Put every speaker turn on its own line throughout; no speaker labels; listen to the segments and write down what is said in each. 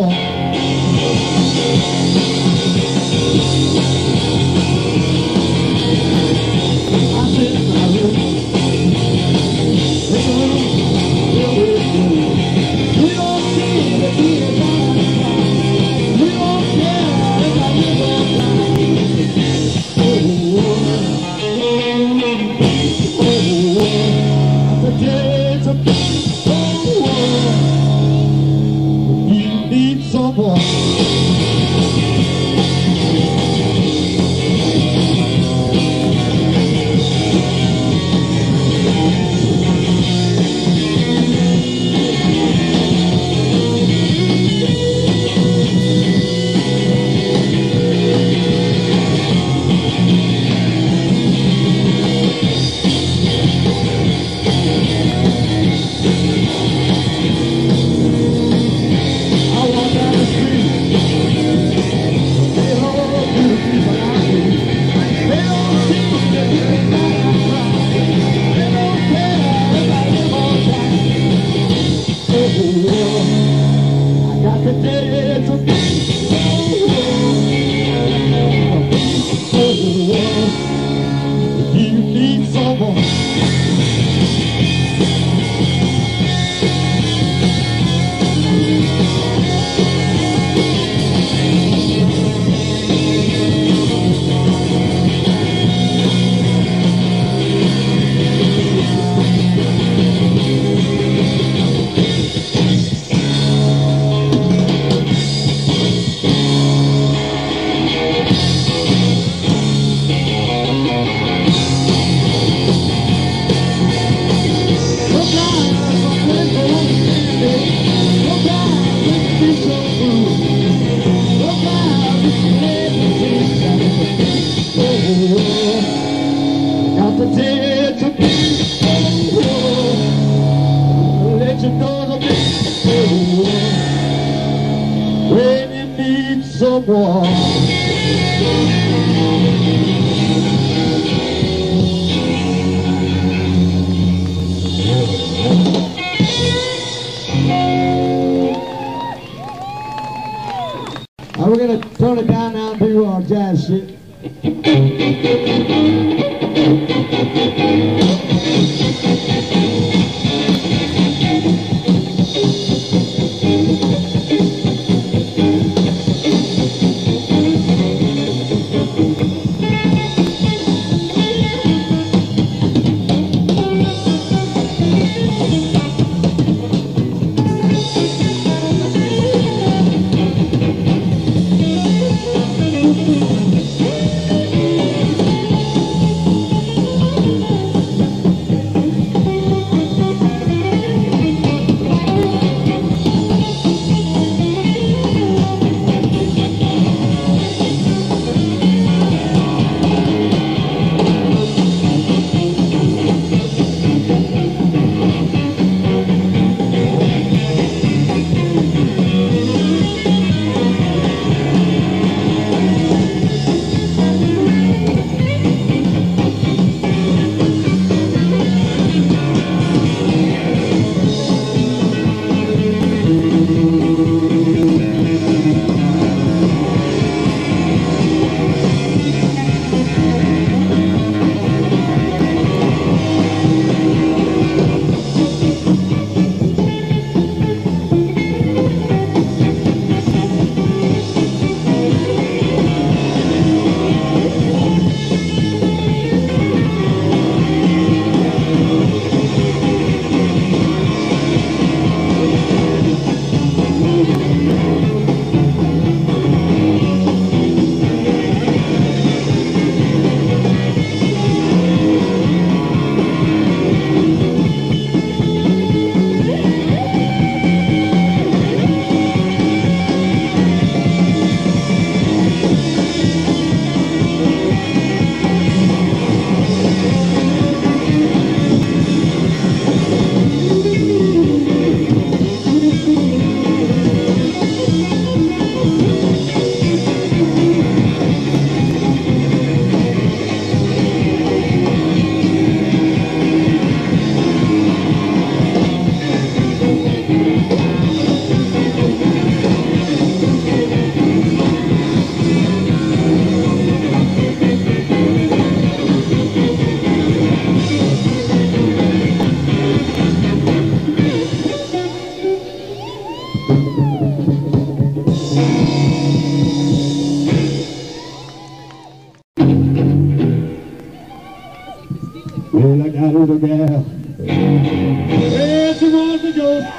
long. it.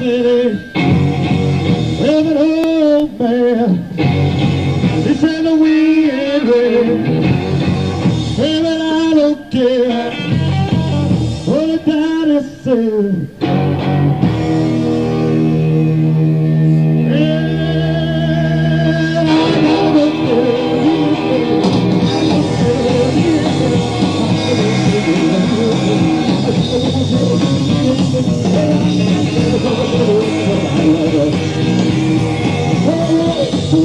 City. Well, that old man. The wind. Well, but I don't care. What the daddy said.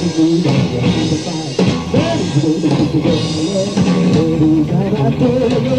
Every gotta go.